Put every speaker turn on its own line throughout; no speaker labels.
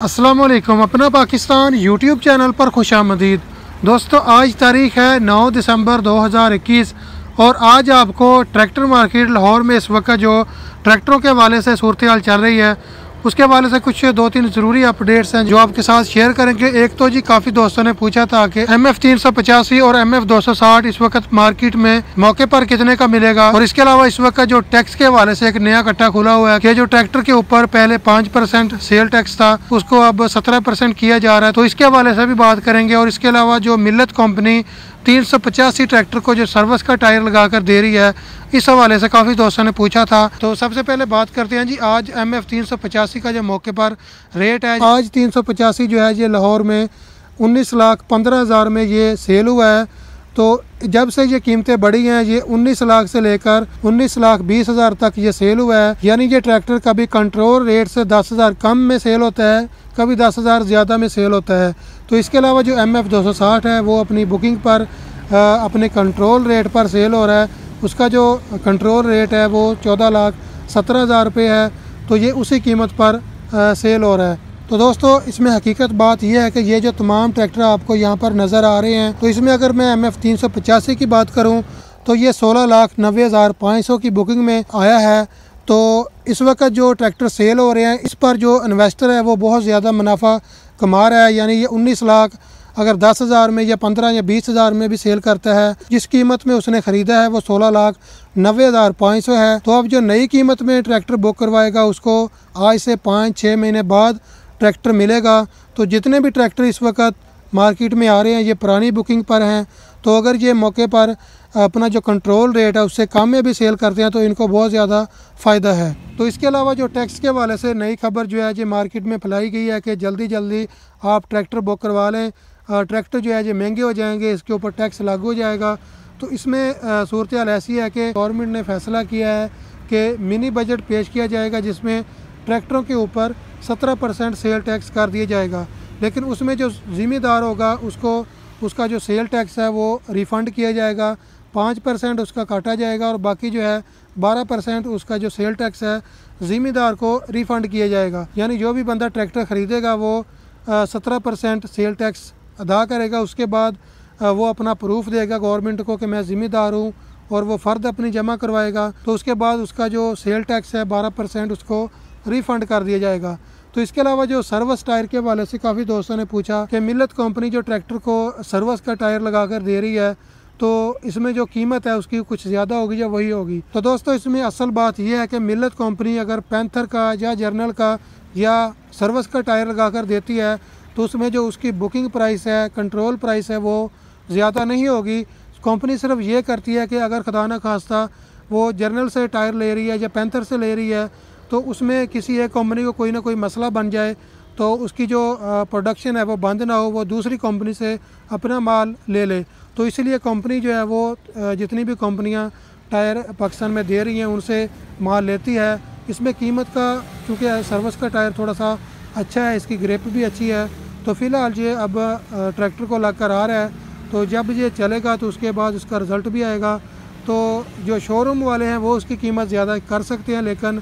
असलम अपना Pakistan YouTube channel पर खुश आमदीद। दोस्तों, आज तारीख है 9 दिसंबर 2021 और आज आपको ट्रैक्टर मार्केट लाहौर में इस वक्त जो ट्रैक्टरों के हवाले से सूरत हाल चल रही है। उसके हवाले से कुछ दो तीन ज़रूरी अपडेट्स हैं जो आपके साथ शेयर करेंगे। एक तो जी, काफ़ी दोस्तों ने पूछा था कि एम एफ़ तीन सौ पचासी और एम एफ़ दो सौ साठ इस वक्त मार्केट में मौके पर कितने का मिलेगा? और इसके अलावा इस वक्त जो टैक्स के हवाले से एक नया कट्टा खुला हुआ है कि जो ट्रैक्टर के ऊपर पहले पाँच परसेंट सेल टैक्स था, उसको अब सत्रह परसेंट किया जा रहा है। तो इसके हवाले से भी बात करेंगे और इसके अलावा जो मिलत कंपनी तीन सौ पचासी ट्रैक्टर को जो सर्विस का टायर लगा कर दे रही है, इस हवाले से काफ़ी दोस्तों ने पूछा था। तो सबसे पहले बात करते हैं जी, आज एम एफ़ तीन सौ पचासी का जो मौके पर रेट है, आज तीन सौ पचासी जो है ये लाहौर में उन्नीस लाख पंद्रह हज़ार में ये सेल हुआ है। तो जब से ये कीमतें बढ़ी हैं, ये 19 लाख से लेकर 19 लाख बीस हज़ार तक ये सेल हुआ है। यानी ये ट्रैक्टर कभी कंट्रोल रेट से दस हज़ार कम में सेल होता है, कभी दस हज़ार ज़्यादा में सेल होता है। तो इसके अलावा जो एम एफ़ दो सौ साठ है, वो अपनी बुकिंग पर अपने कंट्रोल रेट पर सेल हो रहा है। उसका जो कंट्रोल रेट है, वो चौदह लाख सत्रह हज़ार रुपये है। तो ये उसी कीमत पर सेल हो रहा है। तो दोस्तों, इसमें हकीकत बात यह है कि ये जो तमाम ट्रैक्टर आपको यहाँ पर नज़र आ रहे हैं तो इसमें अगर मैं एम एफ़ तीन सौ पचासी की बात करूँ तो ये सोलह लाख नब्बे हज़ार पाँच सौ की बुकिंग में आया है। तो इस वक्त जो ट्रैक्टर सेल हो रहे हैं, इस पर जो इन्वेस्टर है, वो बहुत ज़्यादा मुनाफा कमा रहा है। यानी ये उन्नीस लाख अगर दस हज़ार में या पंद्रह या बीस हज़ार में भी सेल करता है, जिस कीमत में उसने ख़रीदा है, वो सोलह लाख नब्बे हज़ार पाँच सौ है। तो अब जो नई कीमत में ट्रैक्टर बुक करवाएगा, उसको आज से पाँच छः महीने बाद ट्रैक्टर मिलेगा तो जितने भी ट्रैक्टर इस वक्त मार्केट में आ रहे हैं, ये पुरानी बुकिंग पर हैं। तो अगर ये मौके पर अपना जो कंट्रोल रेट है, उससे कम में भी सेल करते हैं तो इनको बहुत ज़्यादा फ़ायदा है। तो इसके अलावा जो टैक्स के हवाले से नई खबर जो है जो मार्केट में फैलाई गई है कि जल्दी जल्दी आप ट्रैक्टर बुक करवा लें। ट्रैक्टर जो है जो महँगे हो जाएँगे, इसके ऊपर टैक्स लागू हो जाएगा। तो इसमें सूरत हाल ऐसी है कि गवर्नमेंट ने फैसला किया है कि मिनी बजट पेश किया जाएगा, जिसमें ट्रैक्टरों के ऊपर सत्रह परसेंट सेल टैक्स कर दिया जाएगा। लेकिन उसमें जो ज़िम्मेदार होगा, उसको, उसका जो सेल टैक्स है, वो रिफ़ंड किया जाएगा। पाँच परसेंट उसका काटा जाएगा और बाकी जो है, बारह परसेंट उसका जो सेल टैक्स है, ज़िम्मेदार को रिफ़ंड किया जाएगा। यानी जो भी बंदा ट्रैक्टर ख़रीदेगा, वो सत्रह परसेंट सेल टैक्स अदा करेगा। उसके बाद वो अपना प्रूफ देगा गवर्नमेंट को कि मैं ज़िम्मेदार हूँ और वो फ़र्द अपनी जमा करवाएगा। तो उसके बाद उसका जो सेल टैक्स है, बारह परसेंट उसको रिफ़ंड कर दिया जाएगा। तो इसके अलावा जो सर्विस टायर के हवाले से काफ़ी दोस्तों ने पूछा कि मिलत कंपनी जो ट्रैक्टर को सर्विस का टायर लगा कर दे रही है तो इसमें जो कीमत है उसकी कुछ ज़्यादा होगी या वही होगी? तो दोस्तों, इसमें असल बात यह है कि मिलत कंपनी अगर पैंथर का या जर्नल का या सर्विस का टायर लगा कर देती है तो उसमें जो उसकी बुकिंग प्राइस है कंट्रोल प्राइस है, वो ज़्यादा नहीं होगी। कंपनी सिर्फ़ ये करती है कि अगर खदाना खास्ता वो जर्नल से टायर ले रही है या पैंथर से ले रही है तो उसमें किसी एक कंपनी को कोई ना कोई मसला बन जाए तो उसकी जो प्रोडक्शन है वो बंद ना हो, वो दूसरी कंपनी से अपना माल ले ले। तो इसलिए कंपनी जो है वो जितनी भी कंपनियाँ टायर पाकिस्तान में दे रही हैं, उनसे माल लेती है। इसमें कीमत का, चूँकि सर्विस का टायर थोड़ा सा अच्छा है, इसकी ग्रेप भी अच्छी है तो फ़िलहाल ये अब ट्रैक्टर को लग कर आ रहा है। तो जब ये चलेगा तो उसके बाद उसका रिज़ल्ट भी आएगा। तो जो शोरूम वाले हैं, वो उसकी कीमत ज़्यादा कर सकते हैं, लेकिन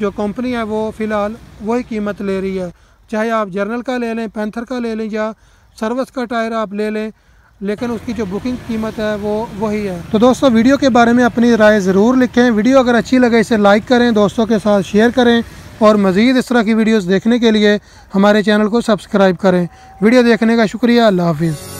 जो कंपनी है वो फ़िलहाल वही कीमत ले रही है। चाहे आप जर्नल का ले लें, पैंथर का ले लें या सर्विस का टायर आप ले लें, लेकिन उसकी जो बुकिंग कीमत है वो वही है। तो दोस्तों, वीडियो के बारे में अपनी राय ज़रूर लिखें। वीडियो अगर अच्छी लगे, इसे लाइक करें, दोस्तों के साथ शेयर करें और मज़ीद इस तरह की वीडियोस देखने के लिए हमारे चैनल को सब्सक्राइब करें। वीडियो देखने का शुक्रिया। अल्लाह हाफिज़।